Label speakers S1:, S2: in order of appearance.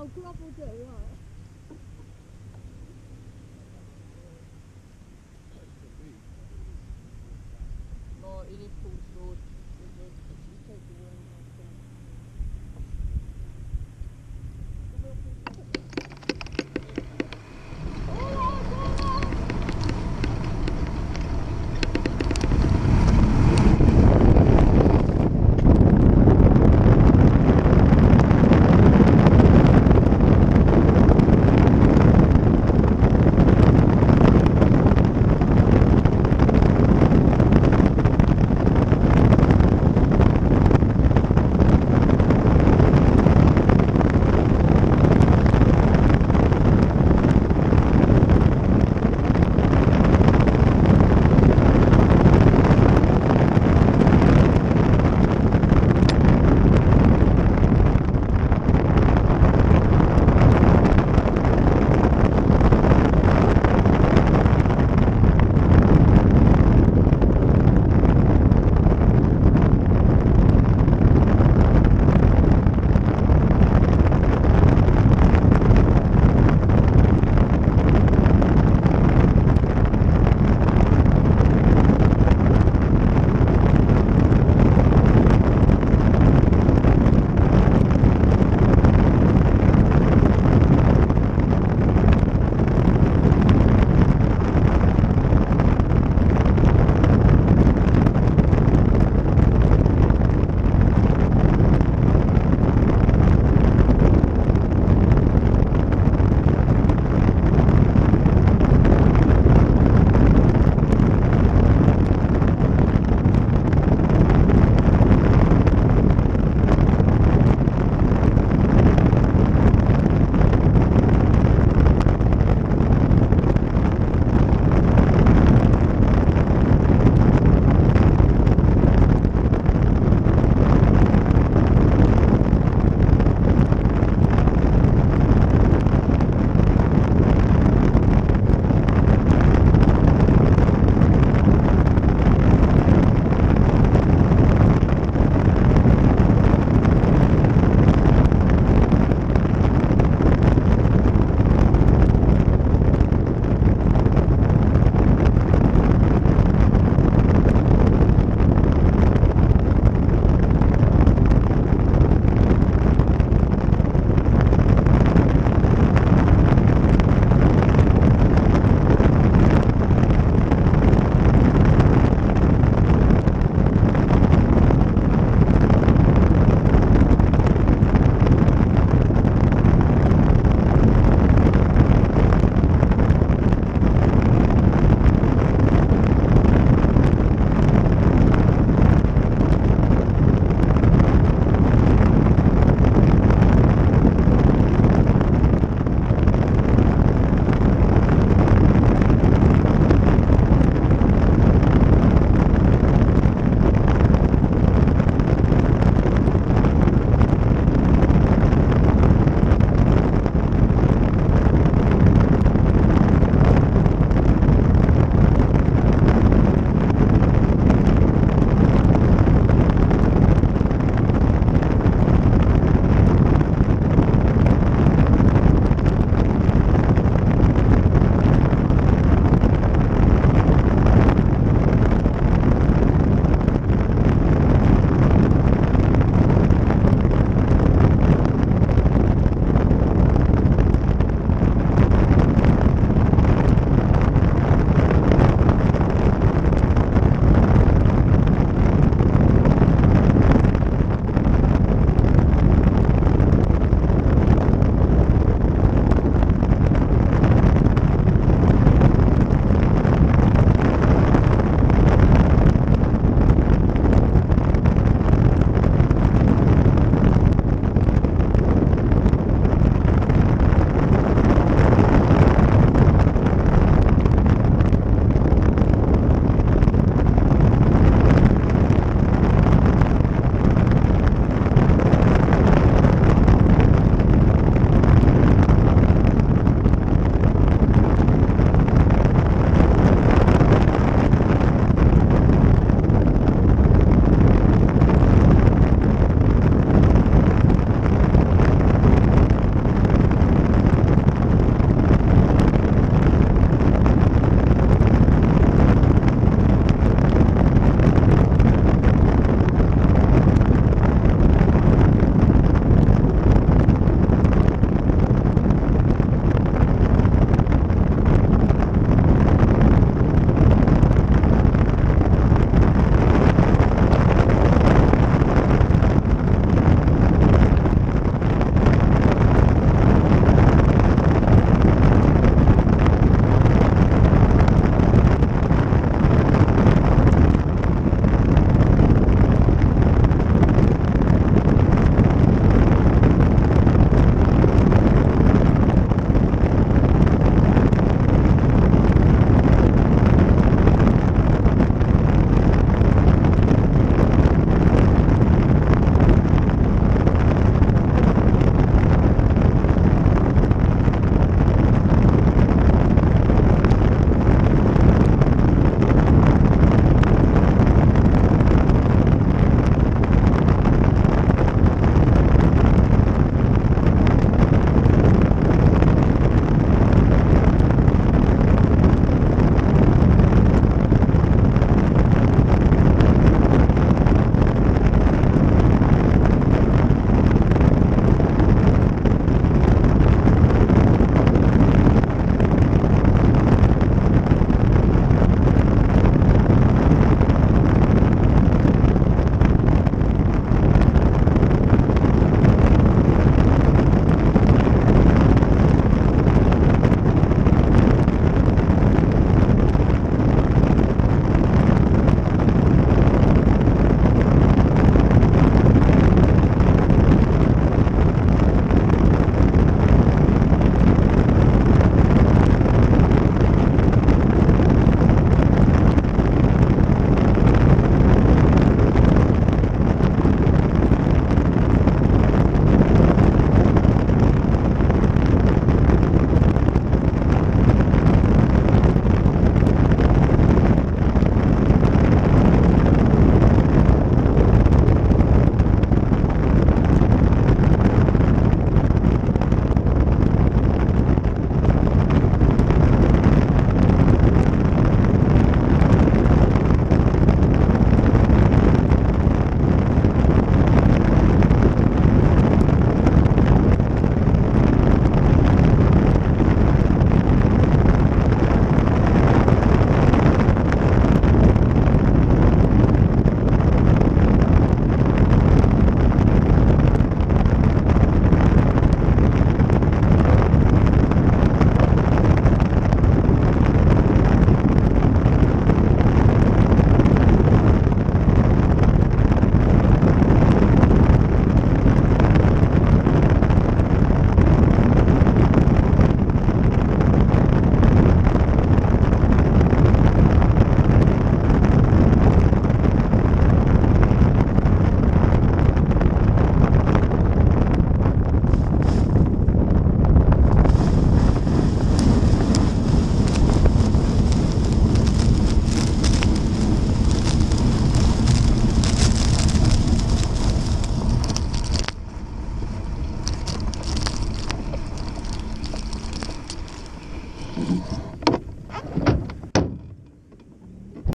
S1: 我刮不准